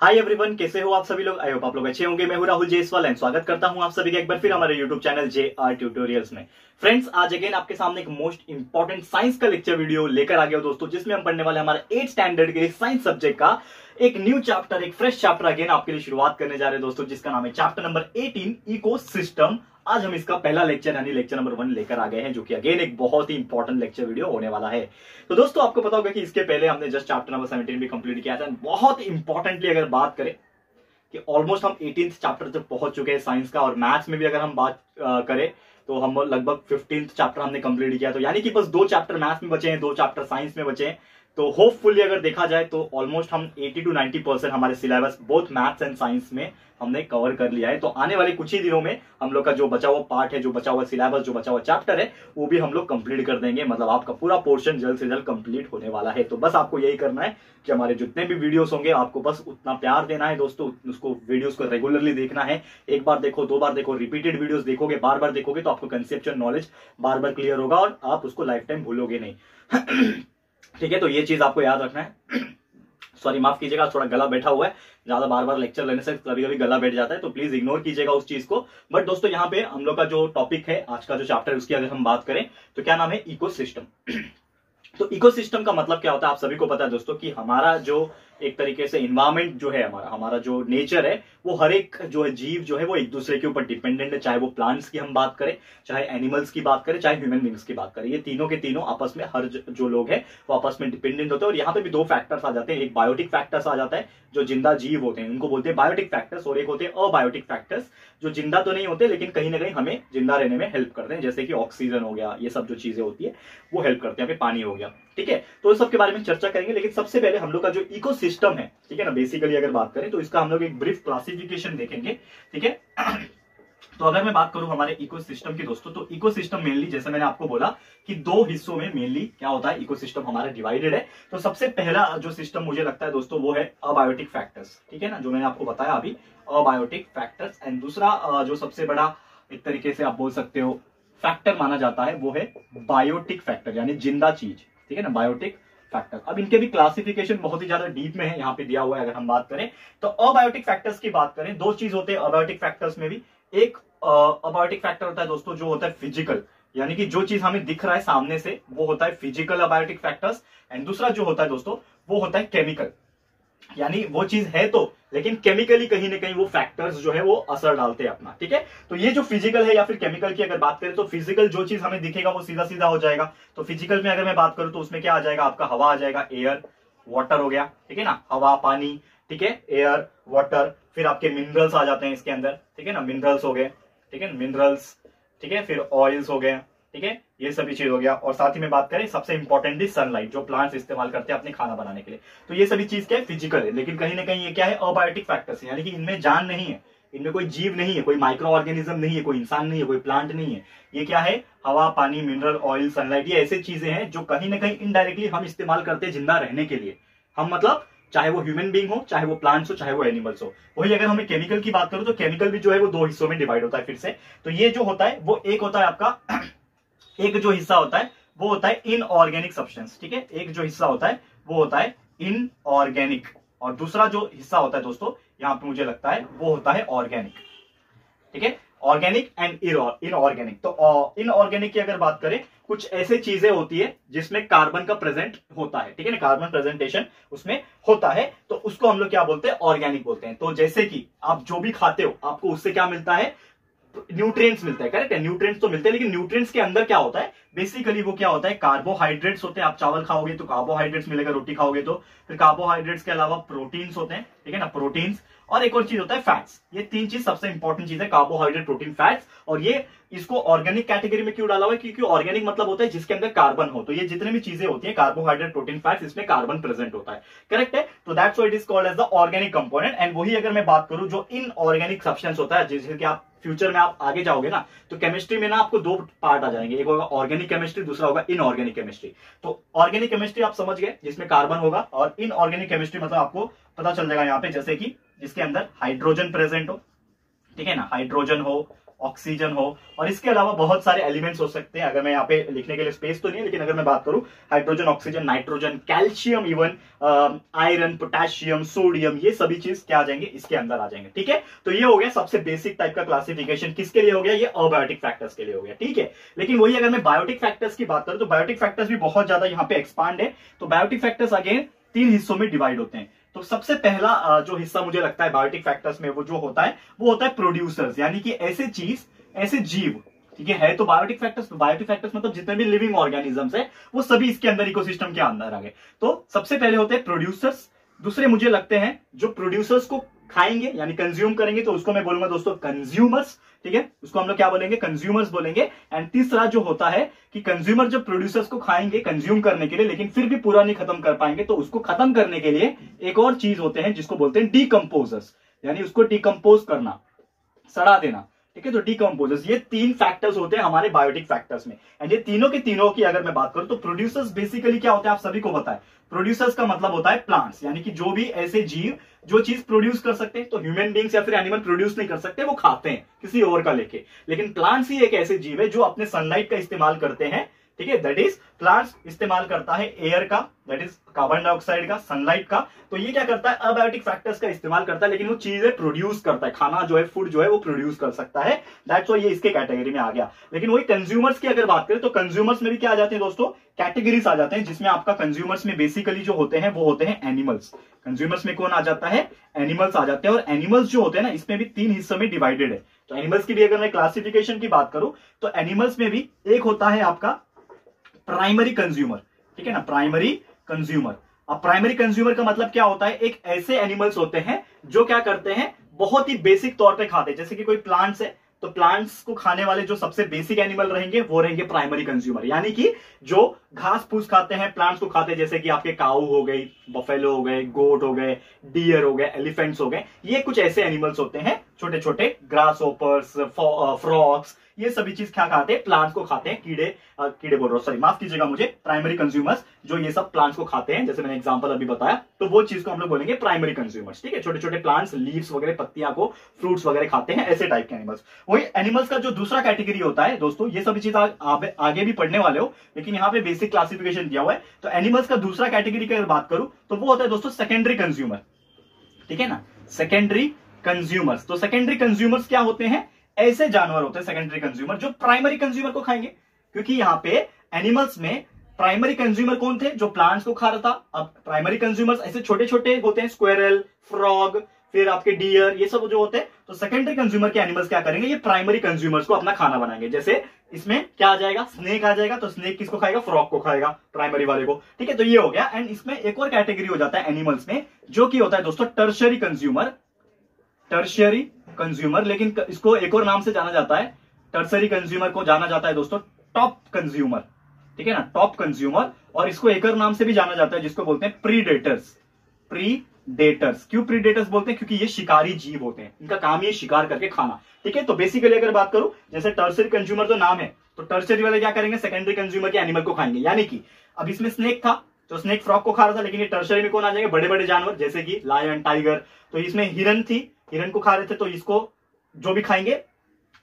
Hi everyone कैसे हो आप सभी लोग? आई होप आप लोग अच्छे होंगे। मैं हूँ राहुल जेसवाल एंड स्वागत करता हूँ आप सभी का एक बार फिर हमारे YouTube channel J R tutorials में। फ्रेंड्स आज अगेन आपके सामने एक मोस्ट इंपॉर्टेंट साइंस का लेक्चर वीडियो लेकर आ गया दोस्तों, जिसमें हम पढ़ने वाले हमारे एट स्टैंडर्ड के साइंस सब्जेक्ट का एक न्यू चैप्टर एक फ्रेश चैप्टर अगेन आपके लिए शुरुआत करने जा रहे हैं दोस्तों, जिसका नाम है chapter number eighteen ecosystem आज हम इसका पहला लेक्चर यानी लेक्चर नंबर वन लेकर आ गए हैं, जो कि अगेन एक बहुत ही इंपॉर्टेंट लेक्चर वीडियो होने वाला है। तो दोस्तों, आपको पता होगा कि इसके पहले हमने जस्ट चैप्टर नंबर सेवेंटीन भी कंप्लीट किया था बहुत इंपॉर्टेंटली अगर बात करें कि ऑलमोस्ट हम एटीन चैप्टर तक पहुँच चुके हैं साइंस का, और मैथ्स में भी अगर हम बात करें तो हम लगभग फिफ्टींथ चैप्टर हमने कंप्लीट किया। तो यानी कि बस दो चैप्टर मैथ्स में बचे हैं, दो चैप्टर साइंस में बचे हैं। तो होपफुली अगर देखा जाए तो ऑलमोस्ट हम 80 टू 90 परसेंट हमारे syllabus both maths and science में हमने कवर कर लिया है। तो आने वाले कुछ ही दिनों में हम लोग का जो बचा हुआ पार्ट है, जो बचा हुआ सिलेबस जो बचा हुआ चैप्टर है, वो भी हम लोग कंप्लीट कर देंगे। मतलब आपका पूरा पोर्शन जल्द से जल्द कंप्लीट होने वाला है। तो बस आपको यही करना है कि हमारे जितने भी वीडियोस होंगे, आपको बस उतना प्यार देना है दोस्तों, उसको वीडियोस को रेगुलरली देखना है। एक बार देखो, दो बार देखो रिपीटेड वीडियोस देखोगे, बार बार देखोगे तो आपको कंसेप्चुअल नॉलेज बार बार क्लियर होगा और आप उसको लाइफ टाइम भूलोगे नहीं। ठीक है तो ये चीज़ आपको याद रखना है। सॉरी माफ़ कीजिएगा थोड़ा गला बैठा हुआ है। ज़्यादा बार बार लेक्चर लेने से कभी कभी गला बैठ जाता है तो प्लीज़ इग्नोर कीजिएगा उस चीज़ को। बट दोस्तों, यहाँ पे हम लोग का जो टॉपिक है, आज का जो चैप्टर उसकी अगर हम बात करें तो क्या नाम है? इको तो इकोसिस्टम का मतलब क्या होता है? आप सभी को पता है दोस्तों कि हमारा जो एक तरीके से इन्वायरमेंट जो है, हमारा हमारा जो नेचर है वो हर एक जो है जीव जो है वो एक दूसरे के ऊपर डिपेंडेंट है, चाहे वो प्लांट्स की हम बात करें, चाहे एनिमल्स की बात करें, चाहे ह्यूमन बींग्स की बात करें। ये तीनों के तीनों आपस में हर जो लोग है, वो आपस में डिपेंडेंट होते हैं और यहाँ पे भी दो फैक्टर्स आ जाते हैं। एक बायोटिक फैक्टर्स आ जाता है, जो ज़िंदा जीव होते हैं। उनको बोलते हैं बायोटिक फैक्टर्स और एक होते हैं अबायोटिक फैक्टर्स जो ज़िंदा तो नहीं होते, लेकिन कहीं ना कहीं हमें ज़िंदा रहने में हेल्प करते हैं। जैसे कि ऑक्सीजन हो गया, ये सब जो चीज़ें होती है, वो हेल्प करते हैं। पानी हो गया, ठीक है? तो इस सब के बारे में चर्चा करेंगे, लेकिन सबसे पहले हम लोग का जो इको है, ठीक है ना? बेसिकली अगर बात करें तो इसका हम लोग एक ब्रीफ क्लासिफिकेशन देखेंगे, ठीक है? तो अगर मैं बात करूँ हमारे इकोसिस्टम की दोस्तों तो इकोसिस्टम मेनली जैसे मैंने आपको बोला कि दो हिस्सों में मेनली क्या होता है इकोसिस्टम हमारा डिवाइडेड है। तो सबसे पहला जो सिस्टम मुझे लगता है दोस्तों, वो है अबायोटिक फैक्टर्स ठीक है ना? जो मैंने आपको बताया अभी अबायोटिक फैक्टर्स एंड दूसरा जो सबसे बड़ा एक तरीके से आप बोल सकते हो फैक्टर माना जाता है, वो है बायोटिक फैक्टर यानी ज़िंदा चीज़, ठीक है ना? बायोटिक फैक्टर अब इनके भी क्लासिफिकेशन बहुत ही ज़्यादा डीप में है, यहाँ पे दिया हुआ है अगर हम बात करें। तो अबायोटिक फैक्टर्स की बात करें, दो चीज़ होते हैं अबायोटिक फैक्टर्स में भी। एक अबायोटिक फैक्टर होता है दोस्तों, जो होता है फ़िज़िकल यानी कि जो चीज़ हमें दिख रहा है सामने से, वो होता है फ़िज़िकल अबायोटिक फैक्टर्स एंड दूसरा जो होता है दोस्तों, वो होता है केमिकल यानी वो चीज़ है तो लेकिन केमिकली कहीं ना कहीं वो फैक्टर्स जो है वो असर डालते हैं अपना, ठीक है? तो ये जो फ़िज़िकल है या फिर केमिकल की अगर बात करें तो फ़िज़िकल जो चीज़ हमें दिखेगा वो सीधा सीधा हो जाएगा। तो फ़िज़िकल में अगर मैं बात करूँ तो उसमें क्या आ जाएगा? आपका हवा आ जाएगा एयर वाटर हो गया, ठीक है ना? हवा, पानी, ठीक है? एयर वाटर फिर आपके मिनरल्स आ जाते हैं इसके अंदर, ठीक है ना? मिनरल्स हो गए, ठीक है? मिनरल्स ठीक है? फिर ऑयल्स हो गए। ठीक है? ये सभी चीज़ हो गया। और साथ ही में बात करें, सबसे इंपॉर्टेंटली सनलाइट जो प्लांट्स इस्तेमाल करते हैं अपने खाना बनाने के लिए। तो ये सभी चीज़ क्या है? फ़िज़िकल है। लेकिन कहीं ना कहीं ये क्या है? अबायोटिक फैक्टर्स यानी कि इनमें जान नहीं है। इनमें कोई जीव नहीं है, कोई माइक्रो ऑर्गेनिज्म नहीं है, कोई इंसान नहीं है, कोई प्लांट नहीं है। ये क्या है? हवा, पानी मिनरल ऑयल सनलाइट ये ऐसे चीज़ें हैं जो कहीं ना कहीं इनडायरेक्टली हम इस्तेमाल करते हैं ज़िंदा रहने के लिए। हम मतलब चाहे वो ह्यूमन बींग हो, चाहे वो प्लांट्स हो, चाहे वो एनिमल्स हो। वही अगर हमें केमिकल की बात करूँ तो केमिकल भी जो है वो दो हिस्सों में डिवाइड होता है फिर से। तो ये जो होता है, वो एक होता है आपका एक जो हिस्सा होता है, वो होता है इनऑर्गेनिक सब्सटेंस ठीक है? एक जो हिस्सा होता है, वो होता है इनऑर्गेनिक और दूसरा जो हिस्सा होता है दोस्तों, यहाँ पे मुझे लगता है वो होता है ऑर्गेनिक ठीक है? ऑर्गेनिक एंड इनऑर्गेनिक तो इनऑर्गेनिक की अगर बात करें, कुछ ऐसे चीज़ें होती है जिसमें कार्बन का प्रेजेंट होता है, ठीक है ना? कार्बन प्रेजेंटेशन उसमें होता है तो उसको हम लोग क्या बोलते हैं? ऑर्गेनिक बोलते हैं। तो जैसे कि आप जो भी खाते हो, आपको उससे क्या मिलता है? न्यूट्रिएंट्स मिलता है करेक्ट है? न्यूट्रिएंट्स तो मिलते हैं, लेकिन न्यूट्रिएंट्स के अंदर क्या होता है? बेसिकली वो क्या होता है? कार्बोहाइड्रेट्स होते हैं, आप चावल खाओगे तो कार्बोहाइड्रेट्स मिलेगा, रोटी खाओगे तो। फिर कार्बोहाइड्रेट्स के अलावा प्रोटीन्स होते हैं, ठीक है ना? प्रोटीन्स और एक और चीज़ होता है फैट्स ये तीन चीज़ सबसे इंपॉर्टेंट चीज़ है कार्बोहाइड्रेट प्रोटीन फैट्स और ये इसको ऑर्गेनिक कैटेगरी में क्यों डाला हुआ है? क्योंकि ऑर्गेनिक मतलब होता है जिसके अंदर कार्बन हो। तो ये जितने भी चीज़ें होती है कार्बोहाइड्रेट प्रोटीन फैट्स इसमें कार्बन प्रेजेंट होता है। करेक्ट है? तो that's it is called as the organic component and वही अगर मैं बात करूँ जो इनऑर्गेनिक सब्सटेंस होता है, जिसके कि आप फ्यूचर में आप आगे जाओगे ना तो केमिस्ट्री में ना आपको दो पार्ट आ जाएँगे। एक होगा ऑर्गेनिक केमिस्ट्री दूसरा होगा इनऑर्गेनिक केमिस्ट्री तो ऑर्गेनिक केमिस्ट्री आप समझ गए, जिसमें कार्बन होगा और इनऑर्गेनिक केमिस्ट्री मतलब आपको पता चल जाएगा यहाँ पे, जैसे कि जिसके अंदर हाइड्रोजन प्रेजेंट हो, ठीक है ना? हाइड्रोजन हो ऑक्सीजन हो। और इसके अलावा बहुत सारे एलिमेंट्स हो सकते हैं। अगर मैं यहाँ पे लिखने के लिए स्पेस तो नहीं है, लेकिन अगर मैं बात करूँ hydrogen oxygen nitrogen calcium even iron potassium sodium ये सभी चीज़ क्या आ जाएँगे? इसके अंदर आ जाएँगे। ठीक है? तो ये हो गया सबसे बेसिक टाइप का क्लासिफिकेशन किसके लिए हो गया? ये अबायोटिक फैक्टर्स के लिए हो गया। ठीक है? लेकिन वही अगर मैं बायोटिक फैक्टर्स की बात करूँ तो बायोटिक फैक्टर्स भी बहुत ज़्यादा यहाँ पे एक्सपांड है। तो बायोटिक फैक्टर्स अगेन तीन हिस्सों में डिवाइड होते हैं। तो सबसे पहला जो हिस्सा मुझे लगता है बायोटिक फैक्टर्स में वो जो होता है, वो होता है प्रोड्यूसर्स यानी कि ऐसे चीज़, ऐसे जीव, ठीक है? है तो बायोटिक फैक्टर्स बायोटिक फैक्टर्स मतलब जितने भी लिविंग ऑर्गेनिजम्स है, वो सभी इसके अंदर इकोसिस्टम के अंदर आ गए। तो सबसे पहले होते हैं प्रोड्यूसर्स दूसरे मुझे लगते हैं जो प्रोड्यूसर्स को खाएँगे, यानी कंज्यूम करेंगे तो उसको मैं बोलूँगा दोस्तों कंज्यूमर्स ठीक है? उसको हम लोग क्या बोलेंगे? कंज्यूमर्स बोलेंगे। एंड तीसरा जो होता है कि कंज्यूमर जब प्रोड्यूसर्स को खाएँगे कंज्यूम करने के लिए, लेकिन फिर भी पूरा नहीं खत्म कर पाएँगे तो उसको खत्म करने के लिए एक और चीज़ होते हैं जिसको बोलते हैं डीकम्पोजर्स यानी उसको डिकम्पोज करना, सड़ा देना। ठीक है तो डीकम्पोजर्स ये तीन फैक्टर्स होते हैं हमारे बायोटिक फैक्टर्स में। एंड ये तीनों के तीनों की अगर मैं बात करूँ तो प्रोड्यूसर्स बेसिकली क्या होते हैं, आप सभी को पता है। प्रोड्यूसर्स का मतलब होता है प्लांट्स यानी कि जो भी ऐसे जीव, जो चीज़ प्रोड्यूस कर सकते हैं तो ह्यूमन बींग्स या फिर एनिमल प्रोड्यूस नहीं कर सकते, वो खाते हैं, किसी और का लेके। लेकिन प्लांट्स ही एक ऐसे जीव है जो अपने सनलाइट का इस्तेमाल करते हैं ठीक है? दैट इज़ प्लांट्स इस्तेमाल करता है एयर का दैट इज़ कार्बन डाइऑक्साइड का सनलाइट का। तो ये क्या करता है? अबायोटिक फैक्टर्स का इस्तेमाल करता है, लेकिन वो चीज़ें प्रोड्यूस करता है। खाना जो है फ़ूड जो है, वो प्रोड्यूस कर सकता है। दैट्स ये इसके कैटेगरी में आ गया। लेकिन वही कंज्यूमर्स की अगर बात करें तो कंज्यूमर्स में भी क्या आ जाते हैं दोस्तों? कैटेगरीज आ जाते हैं, जिसमें आपका कंज्यूमर्स में बेसिकली जो होते हैं, वो होते हैं एनिमल्स कंज्यूमर्स में कौन आ जाता है? एनिमल्स आ जाते हैं। और एनिमल्स जो होते हैं ना, इसमें भी तीन हिस्सों में डिवाइडेड है। तो एनिमल्स की भी अगर मैं क्लासिफिकेशन की बात करूँ तो एनिमल्स में भी एक होता है आपका प्राइमरी कंज्यूमर ठीक है ना? प्राइमरी कंज्यूमर अब प्राइमरी कंज्यूमर का मतलब क्या होता है? एक ऐसे एनिमल्स होते हैं जो क्या करते हैं? बहुत ही बेसिक तौर पे खाते हैं। जैसे कि कोई प्लांट्स है तो प्लांट्स को खाने वाले जो सबसे बेसिक एनिमल रहेंगे, वो रहेंगे प्राइमरी कंज्यूमर यानी कि जो घास फूस खाते हैं प्लांट्स को खाते हैं, जैसे कि आपके काऊ हो गई बफेलो हो गए गोट हो गए डियर हो गए एलिफेंट्स हो गए, ये कुछ ऐसे एनिमल्स होते हैं छोटे छोटे ग्रास ओपर्स फ्रॉक्स ये सभी चीज़ क्या खाते हैं? प्लांट्स को खाते हैं। कीड़े आ, कीड़े बोल रहा हूँ सॉरी माफ़ कीजिएगा मुझे। प्राइमरी कंज्यूमर्स जो ये सब प्लांट्स को खाते हैं जैसे मैंने एग्जांपल अभी बताया तो वो चीज़ को हम लोग बोलेंगे प्राइमरी कंज्यूमर्स ठीक है? छोटे छोटे प्लांट्स लीव्स वगैरह पत्तियाँ को फ्रूट्स वगैरह खाते हैं ऐसे टाइप के एनिमल्स वही एनिमल्स का जो दूसरा कैटेगरी होता है दोस्तों ये सभी चीज़ आगे भी पढ़ने वाले हो लेकिन यहाँ पे बेसिक क्लासिफिकेशन दिया हुआ है तो एनिमल्स का दूसरा कैटेगरी की अगर बात करूँ तो वो होता है दोस्तों सेकेंडरी कंज्यूमर ठीक है ना? सेकेंडरी कंज्यूमर्स तो सेकेंडरी कंज्यूमर्स क्या होते हैं? ऐसे जानवर होते हैं सेकेंडरी कंज्यूमर जो प्राइमरी कंज्यूमर को खाएँगे। क्योंकि यहाँ पे एनिमल्स में प्राइमरी कंज्यूमर कौन थे? जो प्लांट्स को खा रहा था। अब प्राइमरी कंज्यूमर्स ऐसे छोटे छोटे होते हैं स्क्वेरल फ्रॉग फिर आपके डियर ये सब जो होते हैं तो सेकेंडरी कंज्यूमर के एनिमल्स क्या करेंगे? ये प्राइमरी कंज्यूमर्स को अपना खाना बनाएँगे। जैसे इसमें क्या आ जाएगा? स्नेक आ जाएगा तो स्नेक किसको खाएगा? फ्रॉक को खाएगा प्राइमरी वाले को। ठीक है तो ये हो गया। एंड इसमें एक और कैटेगरी हो जाता है एनिमल्स में, जो कि होता है दोस्तों टर्शरी कंज्यूमर टर्शियरी कंज्यूमर लेकिन इसको एक और नाम से जाना जाता है टर्सरी कंज्यूमर को जाना जाता है दोस्तों टॉप कंज्यूमर ठीक है ना? टॉप कंज्यूमर और इसको एक और नाम से भी जाना जाता है, जिसको बोलते हैं प्रीडेटर्स प्रीडेटर्स क्यों प्रीडेटर्स बोलते हैं? क्योंकि ये शिकारी जीव होते हैं, इनका काम ही शिकार करके खाना, ठीक है? तो बेसिकली अगर बात करूँ, जैसे टर्सरी कंज्यूमर तो नाम है तो टर्सरी वाले क्या करेंगे? सेकेंडरी कंज्यूमर के एनिमल को खाएँगे, यानी कि, अब इसमें स्नेक था तो स्नेक फ्रॉक को खा रहा था, लेकिन ये टर्सरी में कौन आ जाएँगे? बड़े बड़े जानवर, जैसे कि लायन टाइगर तो इसमें हिरन थी हिरन को खा रहे थे तो इसको जो भी खाएँगे,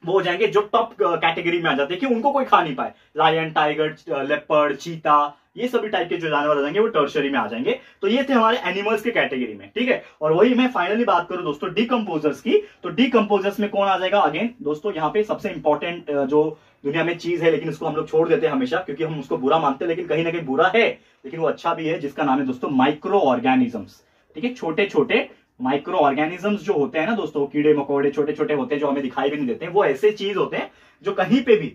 वो हो जाएँगे जो टॉप कैटेगरी में आ जाते हैं। कि उनको कोई खा नहीं पाए। लायन टाइगर लेपर्ड चीता ये सभी टाइप के जो जानवर आ जाएँगे, वो टर्शरी में आ जाएँगे। तो ये थे हमारे एनिमल्स के कैटेगरी में, ठीक है? और वही मैं फाइनली बात करूँ दोस्तों डीकम्पोजर्स की। तो डीकम्पोजर्स में कौन आ जाएगा? अगेन दोस्तों, यहाँ पे सबसे इंपॉर्टेंट जो दुनिया में चीज़ है, लेकिन उसको हम लोग छोड़ देते हैं हमेशा, क्योंकि हम उसको बुरा मानते हैं, लेकिन कहीं ना कहीं बुरा है। लेकिन वो अच्छा भी है, जिसका नाम है दोस्तों माइक्रो ऑर्गेनिजम्स ठीक है? छोटे छोटे माइक्रो ऑर्गेनिजम्स जो होते हैं ना दोस्तों, कीड़े मकोड़े छोटे छोटे होते हैं जो हमें दिखाई भी नहीं देते, वो ऐसे चीज़ होते हैं जो कहीं पे भी,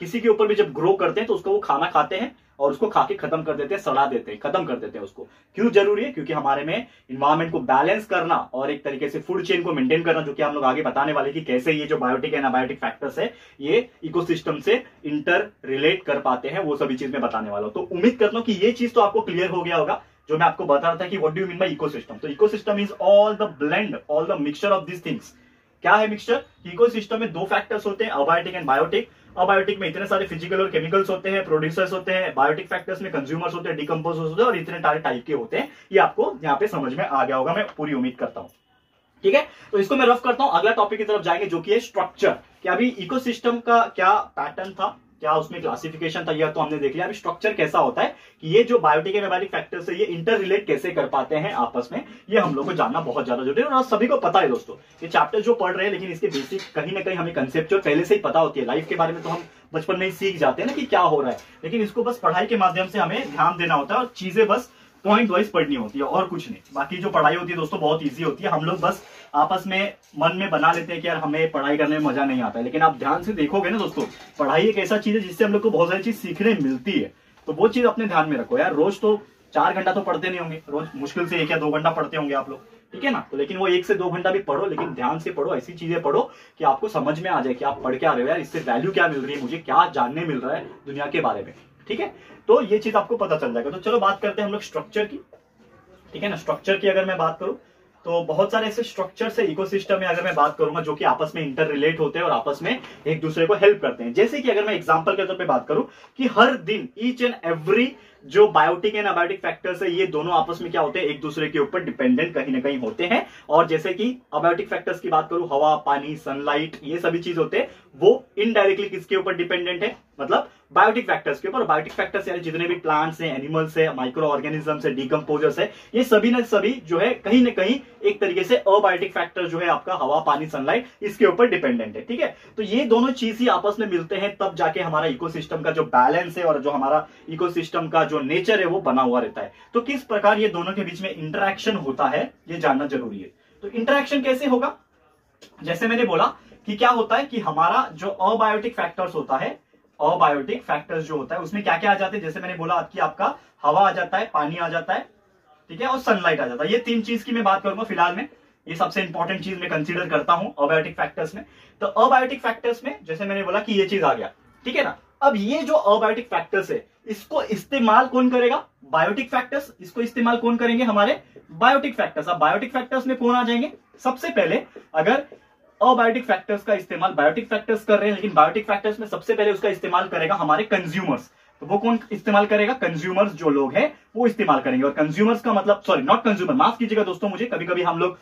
किसी के ऊपर भी जब ग्रो करते हैं तो उसको वो खाना खाते हैं और उसको खा के खत्म कर देते हैं, सड़ा देते हैं, खत्म कर देते हैं उसको। क्यों ज़रूरी है? क्योंकि हमारे में इन्वायरमेंट को बैलेंस करना और एक तरीके से फ़ूड चेन को मेंटेन करना, जो कि हम लोग आगे बताने वाले कि कैसे ये जो बायोटिक एंड बायोटिक फैक्टर्स है, ये इकोसिस्टम से इंटर रिलेट कर पाते हैं, वो सभी चीज़ में बताने वाला हूँ। तो उम्मीद करता हूँ कि ये चीज़ तो आपको क्लियर हो गया होगा। जो मैं आपको बता रहा था कि what do mean by ecosystem तो ecosystem is all the blend all the mixture of this things क्या है मिक्सचर इकोसिस्टम में दो फैक्टर्स होते हैं अबायोटिक एंड बायोटिक अबायोटिक में इतने सारे फ़िज़िकल और केमिकल्स होते हैं प्रोड्यूसर्स होते हैं बायोटिक फैक्टर्स में कंज्यूमर्स होते हैं डिकम्पोज होते हैं और इतने सारे टाइप के होते हैं। ये आपको यहाँ पे समझ में आ गया होगा, मैं पूरी उम्मीद करता हूँ। ठीक है? तो इसको मैं रफ करता हूँ। अगला टॉपिक की तरफ़ जाएँगे, जो कि है स्ट्रक्चर क्या अभी इकोसिस्टम का क्या पैटर्न था? क्या उसमें क्लासिफिकेशन था, यह तो हमने देख लिया। अभी स्ट्रक्चर कैसा होता है कि ये जो बायोटिक एमेबाटिक फैक्टर से ये इंटर रिलेट कैसे कर पाते हैं आपस में, ये हम लोग को जानना बहुत ज़्यादा ज़रूरी है। और सभी को पता है दोस्तों, ये चैप्टर जो पढ़ रहे हैं, लेकिन इसके बेसिक कहीं ना कहीं हमें कंसेप्चुअल पहले से ही पता होती है। लाइफ के बारे में तो हम बचपन में ही सीख जाते हैं ना कि क्या हो रहा है। लेकिन इसको बस पढ़ाई के माध्यम से हमें ध्यान देना होता है और चीज़ें बस पॉइंट वाइज पढ़नी होती है, और कुछ नहीं। बाकी जो पढ़ाई होती है दोस्तों, बहुत ईजी होती है। हम लोग बस आपस में मन में बना लेते हैं कि यार हमें पढ़ाई करने में मज़ा नहीं आता है। लेकिन आप ध्यान से देखोगे ना दोस्तों, पढ़ाई एक ऐसा चीज़ है जिससे हम लोग को बहुत सारी चीज़ सीखने मिलती है। तो वो चीज़ अपने ध्यान में रखो। यार रोज तो चार घंटा तो पढ़ते नहीं होंगे, रोज मुश्किल से एक या दो घंटा पढ़ते होंगे आप लोग। ठीक है ना? तो लेकिन वो एक से दो घंटा भी पढ़ो, लेकिन ध्यान से पढ़ो, ऐसी चीज़ें पढ़ो कि आपको समझ में आ जाए कि आप पढ़ के आ रहे हो यार, इससे वैल्यू क्या मिल रही है मुझे, क्या जानने मिल रहा है दुनिया के बारे में। ठीक है? तो ये चीज़ आपको पता चल जाएगा। तो चलो बात करते हैं हम लोग स्ट्रक्चर की। ठीक है ना? स्ट्रक्चर की अगर मैं बात करूँ तो बहुत सारे ऐसे स्ट्रक्चर है इकोसिस्टम में अगर मैं बात करूँगा जो कि आपस में इंटर रिलेट होते हैं और आपस में एक दूसरे को हेल्प करते हैं। जैसे कि अगर मैं एग्जांपल के तौर पे बात करूँ कि हर दिन ईच एंड एवरी जो बायोटिक एंड अबायोटिक फैक्टर्स है, ये दोनों आपस में क्या होते हैं? एक दूसरे के ऊपर डिपेंडेंट कहीं ना कहीं होते हैं। और जैसे कि अबायोटिक फैक्टर्स की बात करूँ, हवा, पानी सनलाइट ये सभी चीज़ होते हैं। वो इनडायरेक्टली किसके ऊपर डिपेंडेंट है? मतलब बायोटिक फैक्टर्स के ऊपर। बायोटिक फैक्टर्स यानी जितने भी प्लांट्स हैं एनिमल्स है माइक्रो ऑर्गेनिजम्स है डिकम्पोजर्स है, ये सभी न सभी जो है कहीं ना कहीं एक तरीके से अबायोटिक फैक्टर जो है आपका हवा, पानी सनलाइट इसके ऊपर डिपेंडेंट है, ठीक है? तो ये दोनों चीज़ ही आपस में मिलते हैं, तब जाके हमारा इकोसिस्टम का जो बैलेंस है और जो हमारा इकोसिस्टम का जो नेचर है, वो बना हुआ रहता है। तो किस प्रकार ये दोनों के बीच में इंटरेक्शन होता है, ये जानना ज़रूरी है। तो इंटरेक्शन कैसे होगा? जैसे मैंने बोला कि क्या होता है कि हमारा जो अबायोटिक फैक्टर्स होता है अबायोटिक फैक्टर्स जो होता है, उसमें क्या क्या आ जाते हैं? जैसे मैंने बोला कि आपका हवा आ जाता है, पानी आ जाता है ठीक है, और सनलाइट आ जाता है। ये तीन चीज़ की मैं बात करूँगा फ़िलहाल में। ये सबसे इंपॉर्टेंट चीज़ मैं कंसिडर करता हूँ अबायोटिक फैक्टर्स में। तो अबायोटिक फैक्टर्स में, जैसे मैंने बोला कि ये चीज़ आ गया। ठीक है ना? अब ये जो अबायोटिक फैक्टर्स है, इसको इस्तेमाल कौन करेगा? बायोटिक फैक्टर्स इसको इस्तेमाल कौन करेंगे हमारे? बायोटिक फैक्टर्स अब बायोटिक फैक्टर्स में कौन आ जाएँगे? सबसे पहले, अगर अबायोटिक फैक्टर्स का इस्तेमाल बायोटिक फैक्टर्स कर रहे हैं, लेकिन बायोटिक फैक्टर्स में सबसे पहले उसका इस्तेमाल करेगा हमारे कंज्यूमर्स तो वो कौन इस्तेमाल करेगा? कंज्यूमर्स जो लोग हैं, वो इस्तेमाल करेंगे। और कंज्यूमर्स का मतलब सॉरी नॉट कंज्यूमर माफ़ कीजिएगा दोस्तों मुझे कभी कभी हम लोग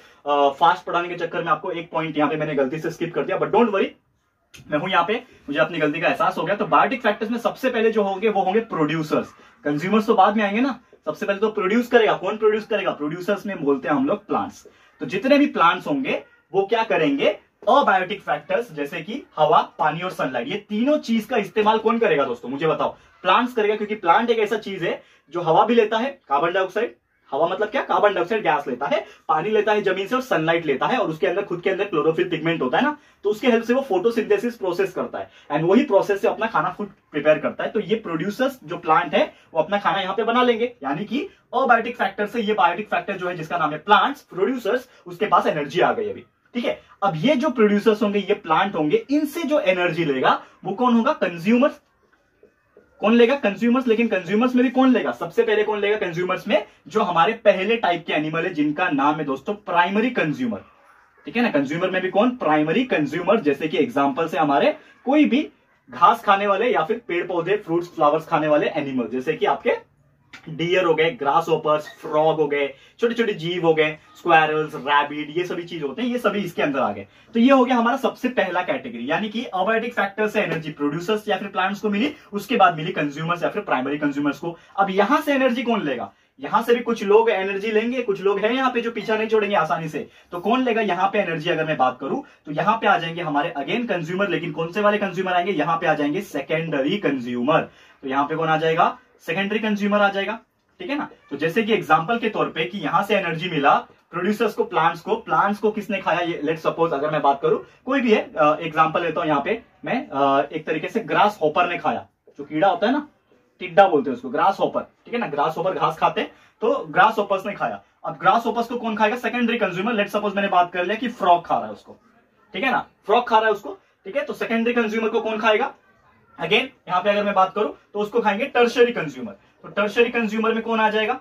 फास्ट पढ़ाने के चक्कर में आपको एक पॉइंट यहाँ पे मैंने गलती से स्किप कर दिया बट डोंट वरी मैं हूँ यहाँ पे, मुझे अपनी गलती का एहसास हो गया। तो बायोटिक फैक्टर्स में सबसे पहले जो होंगे, वो होंगे प्रोड्यूसर्स कंज्यूमर्स तो बाद में आएँगे ना, सबसे पहले तो प्रोड्यूस करेगा, कौन प्रोड्यूस करेगा? प्रोड्यूसर्स में बोलते हैं हम लोग प्लांट्स तो जितने भी प्लांट्स होंगे, वो क्या करेंगे? अबायोटिक फैक्टर्स जैसे कि हवा, पानी और सनलाइट ये तीनों चीज़ का इस्तेमाल कौन करेगा दोस्तों? मुझे बताओ। प्लांट्स करेगा, क्योंकि प्लांट एक ऐसा चीज़ है जो हवा भी लेता है कार्बन डाइऑक्साइड हवा मतलब क्या? कार्बन डाइऑक्साइड गैस लेता है, पानी लेता है, ज़मीन से और सनलाइट लेता है, और उसके अंदर, खुद के अंदर क्लोरोफिल पिगमेंट होता है ना? तो उसके हेल्प से वो फोटोसिंथेसिस प्रोसेस करता है। एंड वही प्रोसेस से अपना खाना खुद प्रिपेयर करता है। तो ये प्रोड्यूसर्स जो प्लांट है, वो अपना खाना यहाँ पे बना लेंगे। यानी कि अबायोटिक फैक्टर से ये बायोटिक फैक्टर जो है, जिसका नाम है प्लांट्स प्रोड्यूसर्स उसके पास एनर्जी आ गई अभी। ठीक है? अब ये जो प्रोड्यूसर्स होंगे, ये प्लांट होंगे, इनसे जो एनर्जी लेगा, वो कौन होगा? कंज्यूमर्स कौन लेगा? कंज्यूमर्स लेकिन कंज्यूमर्स में भी कौन लेगा? सबसे पहले कौन लेगा कंज्यूमर्स में? जो हमारे पहले टाइप के एनिमल है, जिनका नाम है दोस्तों प्राइमरी कंज्यूमर ठीक है ना? कंज्यूमर में भी कौन? प्राइमरी कंज्यूमर जैसे कि एग्ज़ाम्पल से हमारे। कोई भी घास खाने वाले या फिर पेड़ पौधे फ्रूट्स फ्लावर्स खाने वाले एनिमल जैसे कि आपके डियर हो गए ग्रास ओपर्स फ्रॉग हो गए छोटे छोटे जीव हो गए स्क्वायरल्स रैबिड ये सभी चीज़ होते हैं, ये सभी इसके अंदर आ गए। तो ये हो गया हमारा सबसे पहला कैटेगरी यानी कि अबायोटिक फैक्टर से एनर्जी प्रोड्यूसर्स या फिर प्लांट्स को मिली, उसके बाद मिली कंज्यूमर्स या फिर प्राइमरी कंज्यूमर्स को। अब यहाँ से एनर्जी कौन लेगा? यहाँ से भी कुछ लोग एनर्जी लेंगे, कुछ लोग हैं यहाँ पे जो पीछा नहीं छोड़ेंगे आसानी से। तो कौन लेगा यहाँ पे एनर्जी अगर मैं बात करूँ तो यहाँ पे आ जाएँगे हमारे अगेन कंज्यूमर लेकिन कौन से वाले कंज्यूमर आएँगे? यहाँ पे आ जाएँगे सेकेंडरी कंज्यूमर तो यहाँ पे कौन आ जाएगा? सेकेंडरी कंज्यूमर आ जाएगा, ठीक है ना? तो जैसे कि एग्जांपल के तौर पे कि यहाँ से एनर्जी मिला प्रोड्यूसर्स को प्लांट्स को प्लांट्स को किसने खाया? ये लेट सपोज़ अगर मैं बात करूँ, कोई भी है एग्जांपल लेता हूँ यहाँ पे, मैं एक तरीके से ग्रास होपर ने खाया, जो कीड़ा होता है ना, टिड्डा बोलते हैं उसको ग्रास होपर ठीक है ना? ग्रास होपर घास खाते तो ग्रास होपर्स ने खाया। अब ग्रास होपर्स को कौन खाएगा? सेकेंडरी कंज्यूमर लेट सपोज़ मैंने बात कर लिया कि फ्रॉक खा रहा है उसको, ठीक है ना? फ्रॉक खा रहा है उसको, ठीक है? तो सेकेंडरी कंज्यूमर को कौन खाएगा? अगेन यहाँ पे अगर मैं बात करूँ तो उसको खाएँगे टर्शरी कंज्यूमर तो टर्शरी कंज्यूमर में कौन आ जाएगा?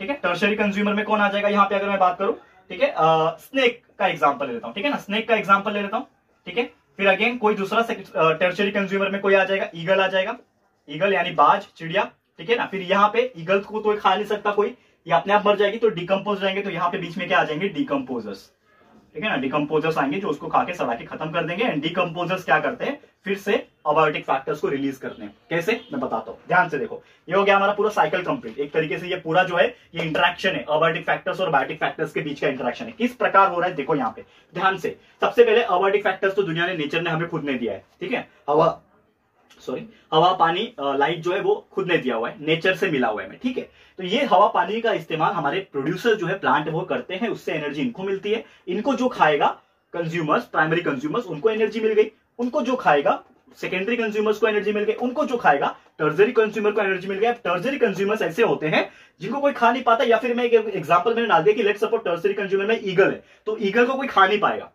ठीक है टर्शरी कंज्यूमर में कौन आ जाएगा? यहाँ पे अगर मैं बात करूँ, ठीक है स्नेक का एग्जांपल ले लेता हूँ, ठीक है ना? स्नेक का एग्जांपल ले लेता हूँ, ठीक है? फिर अगेन कोई दूसरा टर्शरी कंज्यूमर में कोई आ जाएगा? ईगल आ जाएगा. ईगल यानी बाज, चिड़िया, ठीक है ना? फिर यहाँ पे ईगल को तो खा नहीं सकता कोई, ये अपने आप मर जाएगी तो डिकम्पोज जाएँगे तो यहाँ पे बीच में क्या आ जाएँगे? डिकम्पोजर्स ठीक है ना? डिकम्पोजर्स आएँगे जो उसको खा के सड़ा के खत्म कर देंगे एंड डिकम्पोजर्स क्या करते हैं? फिर से अबायोटिक फैक्टर्स को रिलीज़ करने कैसे? मैं बताता हूँ। ध्यान से देखो। ये हो गया हमारा पूरा साइकिल कंप्लीट एक तरीके से ये पूरा जो है, ये इंटरेक्शन है। अबायोटिक फैक्टर्स और बायोटिक फैक्टर्स के बीच का इंटरेक्शन है। किस प्रकार हो रहा है? देखो यहाँ पे। ध्यान से। सबसे पहले अबायोटिक फैक्टर्स तो दुनिया ने नेचर ने हमें खुद ने दिया है। ठीक है? हवा सॉरी हवा, पानी लाइट जो है वो खुद ने दिया हुआ है। नेचर से मिला हुआ है ठीक है? तो ये हवा, पानी का इस्तेमाल हमारे प्रोड्यूसर जो है प्लांट वो करते हैं। उससे एनर्जी इनको मिलती है। इनको जो खाएगा कंज्यूमर्स प्राइमरी कंज्यूमर्स उनको एनर्जी मिल गई। उनको जो खाएगा सेकेंडरी कंज्यूमर्स को एनर्जी मिल गई, उनको जो खाएगा टर्जरी कंज्यूमर को एनर्जी मिल गया। टर्जरी कंज्यूमर्स ऐसे होते हैं, जिनको कोई खा नहीं पाता, या फिर मैं एक एग्जांपल मैंने डाल दिया कि लेट सपोर्ट टर्जरी कंज्यूमर में ईगल है तो ईगल को कोई खा नहीं पाएगा।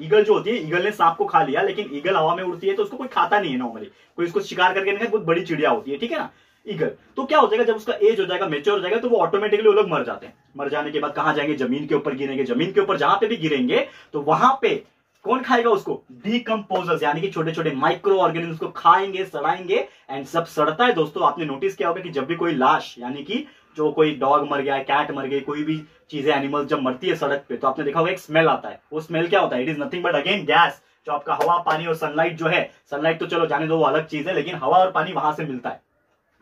ईगल जो होती है ईगल ने सांप को खा लिया, लेकिन ईगल हवा में उड़ती है तो उसको कोई खाता नहीं है नॉर्मली कोई उसको शिकार करके नहीं बहुत बड़ी चिड़िया होती है, ठीक है ना? ईगल तो क्या हो जाएगा, जब उसका एज हो जाएगा मेच्योर हो जाएगा तो वो ऑटोमेटिकली वो लोग मर जाते हैं। मर जाने के बाद कहाँ जाएँगे? ज़मीन के ऊपर गिरेंगे। ज़मीन के ऊपर जहाँ पे भी गिरेंगे तो वहाँ पे कौन खाएगा उसको? डीकम्पोजर्स यानी कि छोटे छोटे माइक्रो ऑर्गेनिज्म को खाएँगे, सड़ाएँगे एंड सब सड़ता है दोस्तों, आपने नोटिस किया होगा कि जब भी कोई लाश, यानी कि जो कोई डॉग मर गया कैट मर गई, कोई भी चीज़ें एनिमल जब मरती है सड़क पे तो आपने देखा होगा एक स्मेल आता है। वो स्मेल क्या होता है? It is nothing but again gas जो आपका हवा, पानी और सनलाइट जो है सनलाइट तो चलो जाने दो, वो अलग चीज़ है, लेकिन हवा और पानी वहाँ से मिलता है।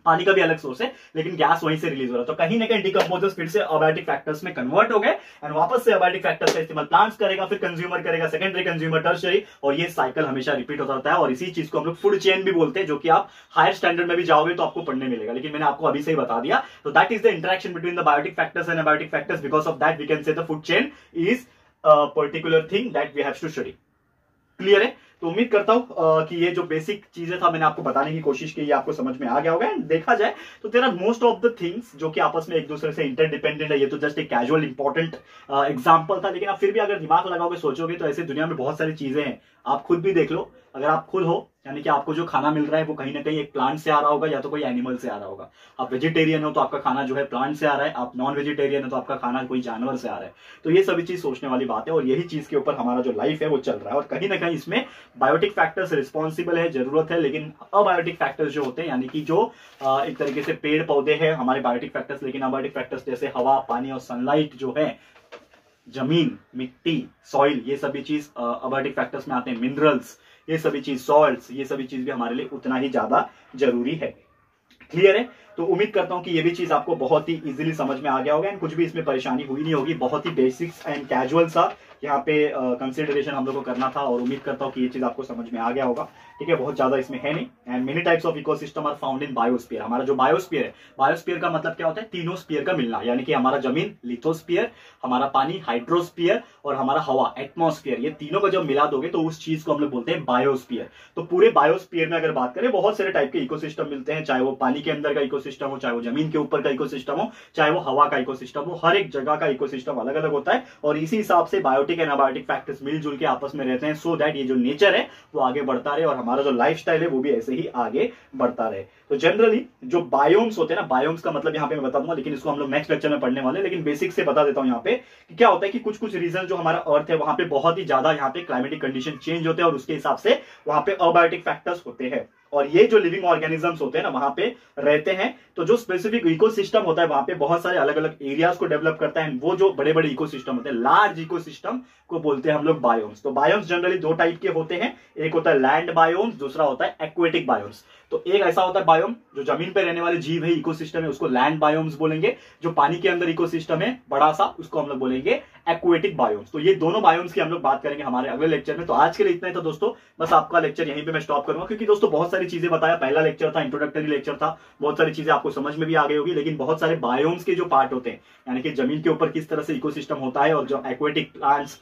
पानी का भी अलग सोर्स है, लेकिन गैस वहीं से रिलीज़ हो रहा है। तो कहीं ना कहीं डिकम्पोजर्स फिर से अबायोटिक फैक्टर्स में कन्वर्ट हो गए एंड वापस से अबायोटिक फैक्टर्स का इस्तेमाल प्लांट्स करेगा, फिर कंज्यूमर करेगा सेकेंडरी कंज्यूमर टर्शरी और ये साइकिल हमेशा रिपीट होता रहता है, और इसी चीज़ को हम लोग फ़ूड चेन भी बोलते हैं, जो कि आप हायर स्टैंडर्ड में भी जाओगे तो आपको पढ़ने मिलेगा। लेकिन मैंने आपको अभी से ही बता दिया। तो that is the interaction between the biotic factors and abiotic factors because of that we can say the food chain is particular thing that we have to study clear है? तो उम्मीद करता हूँ कि ये जो बेसिक चीज़ें था, मैंने आपको बताने की कोशिश की, ये आपको समझ में आ गया होगा एंड देखा जाए तो तेरा मोस्ट ऑफ़ द थिंग्स जो कि आपस में एक दूसरे से इंटरडिपेंडेंट है। ये तो जस्ट एक कैजुअल इंपॉर्टेंट एग्ज़ाम्पल था, लेकिन आप फिर भी अगर दिमाग लगाओगे, सोचोगे तो ऐसे दुनिया में बहुत सारी चीज़ें हैं। आप खुद भी देख लो। अगर आप खुद हो, यानी कि आपको जो खाना मिल रहा है, वो कहीं ना कहीं एक प्लांट से आ रहा होगा या तो कोई एनिमल से आ रहा होगा। आप वेजिटेरियन हो तो आपका खाना जो है प्लांट से आ रहा है। आप नॉन वेजिटेरियन हो तो आपका खाना कोई जानवर से आ रहा है। तो ये सभी चीज़ सोचने वाली बात है और यही चीज़ के ऊपर हमारा जो लाइफ है, वो चल रहा है और कहीं ना कहीं इसमें बायोटिक फैक्टर्स रिस्पॉन्सिबल है, ज़रूरत है, लेकिन अबायोटिक फैक्टर्स जो होते हैं, यानी कि जो एक तरीके से पेड़ पौधे हैं, हमारे बायोटिक फैक्टर्स लेकिन अबायोटिक फैक्टर्स जैसे हवा, पानी और सनलाइट जो है, ज़मीन, मिट्टी सॉइल ये सभी चीज़ अबायोटिक फैक्टर्स में आते हैं मिनरल्स ये सभी चीज़ सॉल्ट ये सभी चीज़ भी हमारे लिए उतना ही ज़्यादा ज़रूरी है। क्लियर है? तो उम्मीद करता हूँ कि ये भी चीज़ आपको बहुत ही इजीली समझ में आ गया होगा एंड कुछ भी इसमें परेशानी हुई नहीं होगी, बहुत ही बेसिक्स एंड कैजुअल सा यहाँ पे कंसिडरेशन हम लोग को करना था और उम्मीद करता हूँ कि ये चीज़ आपको समझ में आ गया होगा। ठीक है, बहुत ज़्यादा इसमें है नहीं। And many types of ecosystem are found in biosphere हमारा जो बायोस्पियर है बायोस्पियर का मतलब क्या होता है? तीनों स्पियर का मिलना। यानी कि हमारा ज़मीन लिथोस्पियर हमारा पानी हाइड्रोस्पियर और हमारा हवा एटमोस्फियर ये तीनों का जब मिला दोगे तो उस चीज़ को हम लोग बोलते हैं बायोस्पियर तो पूरे बायोस्पियर में अगर बात करें, बहुत सारे टाइप के इकोसिस्टम मिलते हैं। चाहे वो पानी के अंदर का इकोसिस्टम हो, चाहे वो ज़मीन के ऊपर का इकोसिस्टम हो, चाहे वो हवा का इकोसिस्टम हो, हर एक जगह का इकोसिस्टम अलग अलग होता है। और इसी हिसाब से बायोटिक एंड अबायोटिक फैक्टर्स मिलजुल के आपस में रहते हैं। सो दैट ये जो नेचर है, वो आगे बढ़ता रहे और हमारा जो लाइफ है, वो भी ऐसे ही आगे बढ़ता रहे। तो जनरली जो बायोम्स होते हैं ना बायोम्स का मतलब यहाँ पे मैं बता दूँगा, लेकिन इसको हम लोग नेक्स्ट लेक्चर में पढ़ने वाले लेकिन बेसिक से बता देता हूँ यहाँ पे कि क्या होता है कि कुछ कुछ रीजन जो हमारा अर्थ है, वहाँ पे बहुत ही ज़्यादा यहाँ पे क्लाइमेटिक कंडीशन चेंज होते हैं और उसके हिसाब से वहाँ पे अबायोटिक फैक्टर्स होते हैं। और ये जो लिविंग ऑर्गेनिजम्स होते हैं ना, वहाँ पे रहते हैं तो जो स्पेसिफिक इकोसिस्टम होता है, वहाँ पे बहुत सारे अलग अलग एरियाज़ को डेवलप करता है। वो जो बड़े बड़े इकोसिस्टम होते हैं लार्ज इकोसिस्टम को बोलते हैं हम लोग बायोम्स तो बायोम्स जनरली दो टाइप के होते हैं। एक होता है लैंड बायोम्स दूसरा होता है एक्वेटिक बायोम्स तो एक ऐसा होता है बायोम जो ज़मीन पे रहने वाले जीव है इकोसिस्टम है, उसको लैंड बायोम्स बोलेंगे। जो पानी के अंदर इकोसिस्टम है, बड़ा सा, उसको हम लोग बोलेंगे एक्वेटिक बायोम्स तो ये दोनों बायोम्स की हम लोग बात करेंगे हमारे अगले लेक्चर में। तो आज के लिए इतना ही था दोस्तों। बस आपका लेक्चर यहीं पे मैं स्टॉप करूँगा, क्योंकि दोस्तों बहुत सारी चीज़ें बताया। पहला लेक्चर था इंट्रोडक्टरी लेक्चर था। बहुत सारी चीज़ें आपको समझ में भी आ गई होगी, लेकिन बहुत सारे बायोम्स के जो पार्ट होते हैं, यानी कि ज़मीन के ऊपर किस तरह से इकोसिस्टम होता है और जो एक्वेटिक प्लांट्स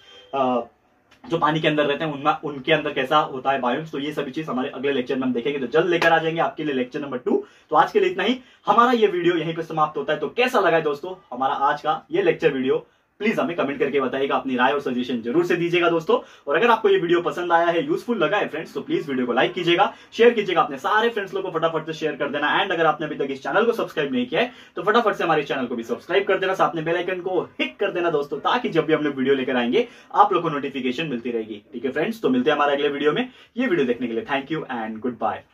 जो पानी के अंदर रहते हैं, उनमें, उनके अंदर कैसा होता है बायोम्स तो ये सभी चीज़ हमारे अगले लेक्चर में हम देखेंगे। तो जल्द लेकर आ जाएँगे आपके लिए लेक्चर नंबर टू तो आज के लिए इतना ही। हमारा ये वीडियो यहीं पे समाप्त होता है। तो कैसा लगा है दोस्तों? हमारा आज का ये लेक्चर वीडियो प्लीज़ हमें कमेंट करके बताइएगा, अपनी राय और सजेशन ज़रूर से दीजिएगा दोस्तों। और अगर आपको ये वीडियो पसंद आया है यूजफुल लगा है फ्रेंड्स तो प्लीज़ वीडियो को लाइक कीजिएगा शेयर कीजिएगा, अपने सारे फ्रेंड्स लोग को फटाफट से शेयर कर देना। एंड अगर आपने अभी तक इस चैनल को सब्सक्राइब नहीं किया है तो फटाफट से हमारे चैनल को भी सब्सक्राइब कर देना, साथ में बेलाइकन को हिट कर देना दोस्तों, ताकि जब भी हम लोग वीडियो लेकर आएँगे, आप लोग को नोटिफिकेशन मिलती रहेगी। ठीक है फ्रेंड्स तो मिलते हैं हमारे अगले वीडियो में। ये वीडियो देखने के लिए thank you and good bye